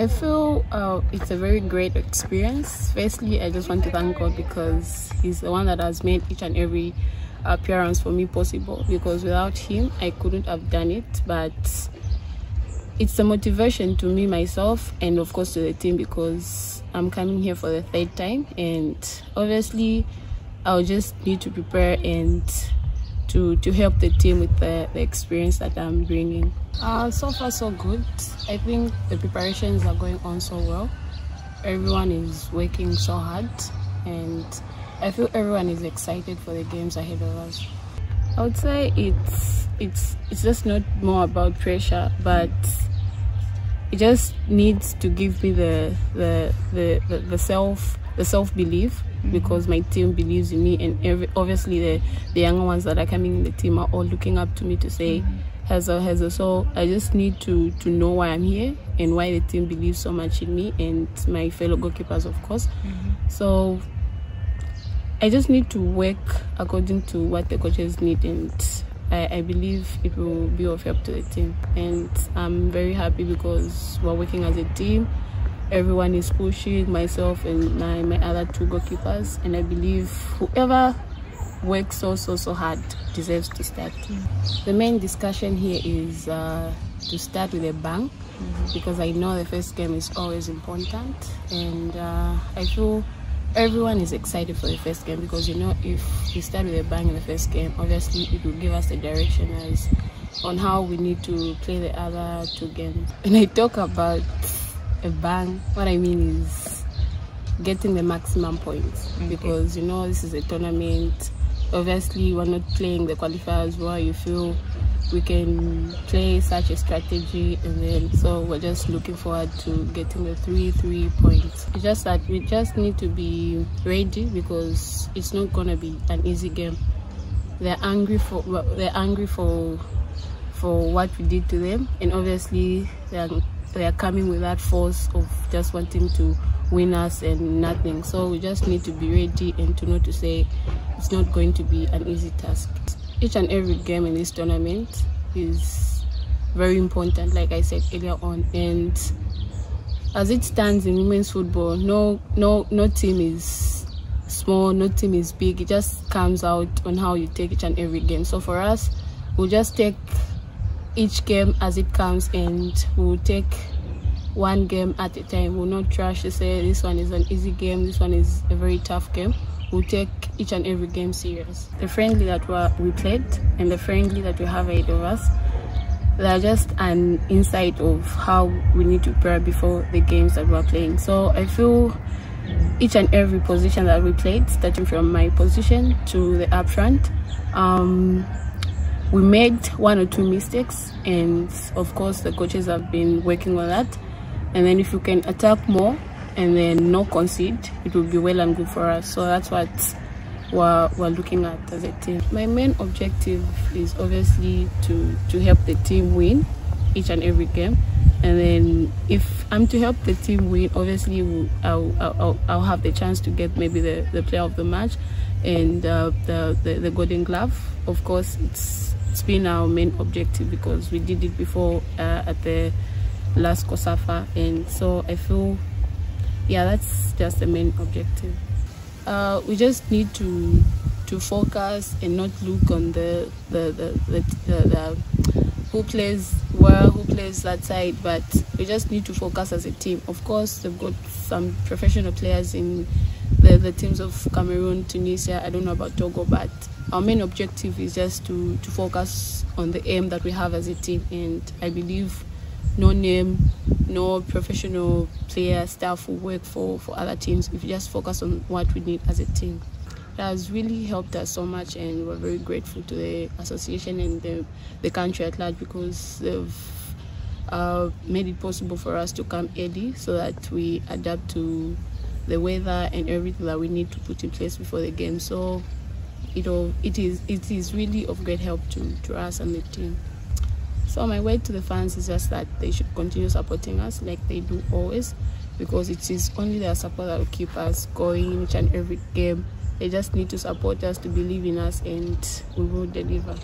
I feel uh, it's a very great experience. Firstly, I just want to thank God because He's the one that has made each and every appearance for me possible. Because without Him, I couldn't have done it. But it's a motivation to me myself and of course to the team because I'm coming here for the third time and obviously I'll just need to prepare and to to help the team with the, the experience that I'm bringing. Uh, so far so good. I think the preparations are going on so well. Everyone is working so hard and I feel everyone is excited for the games ahead of us. I would say it's it's it's just not more about pressure but it just needs to give me the the the, the, the self the self belief mm-hmm. because my team believes in me and every, obviously the the younger ones that are coming in the team are all looking up to me to say mm-hmm. Hazel Hazel so I just need to to know why I'm here and why the team believes so much in me and my fellow goalkeepers of course mm-hmm. so I just need to work according to what the coaches need and I, I, believe it will be of help to the team and I'm very happy because we're working as a team everyone is pushing myself and my, my other two goalkeepers and I believe whoever works so so so hard deserves to start the main discussion here is uh, to start with a bang mm -hmm. because I know the first game is always important and uh, I feel everyone is excited for the first game because you know if we start with a bang in the first game obviously it will give us the direction as on how we need to play the other two games and i talk about a bang what i mean is getting the maximum points. Okay. because you know this is a tournament. Obviously we're not playing the qualifiers. Where you feel we can play such a strategy? And then so we're just looking forward to getting the three three points. It's just that we just need to be ready because it's not gonna be an easy game. They're angry for they're angry for for what we did to them. And obviously they're they're coming with that force of just wanting to win us and nothing. So we just need to be ready and to know to say it's not going to be an easy task. Each and every game in this tournament is very important like i said earlier on. And as it stands in women's football no no no team is small no team is big. It just comes out on how you take each and every game. So for us we'll just take each game as it comes and we'll take one game at a time we'll not trash to say this one is an easy game this one is a very tough game we'll take each and every game serious. The friendly that we played and the friendly that we have ahead of us, they're just an insight of how we need to prepare before the games that we're playing. So I feel each and every position that we played, starting from my position to the up front, um, we made one or two mistakes and of course the coaches have been working on that and then if you can attack more and then not concede, it will be well and good for us. So that's what we're, we're looking at as a team. My main objective is obviously to, to help the team win each and every game. And then if I'm to help the team win, obviously I'll, I'll, I'll have the chance to get maybe the, the player of the match and uh, the, the, the golden glove. Of course, it's, it's been our main objective because we did it before uh, at the last COSAFA. And so I feel yeah that's just the main objective uh, we just need to to focus and not look on the the the, the, the, the who plays well who plays that side but we just need to focus as a team of course they've got some professional players in the, the teams of cameroon tunisia i don't know about togo but our main objective is just to to focus on the aim that we have as a team. And i believe no name no professional player staff will work for for other teams if you just focus on what we need as a team. It has really helped us so much and we're very grateful to the association and the, the country at large because they've uh, made it possible for us to come early so that we adapt to the weather and everything that we need to put in place before the game. So it all it is it is really of great help to to us and the team. So my word to the fans is just that they should continue supporting us like they do always because it is only their support that will keep us going each and every game. They just need to support us to believe in us and we will deliver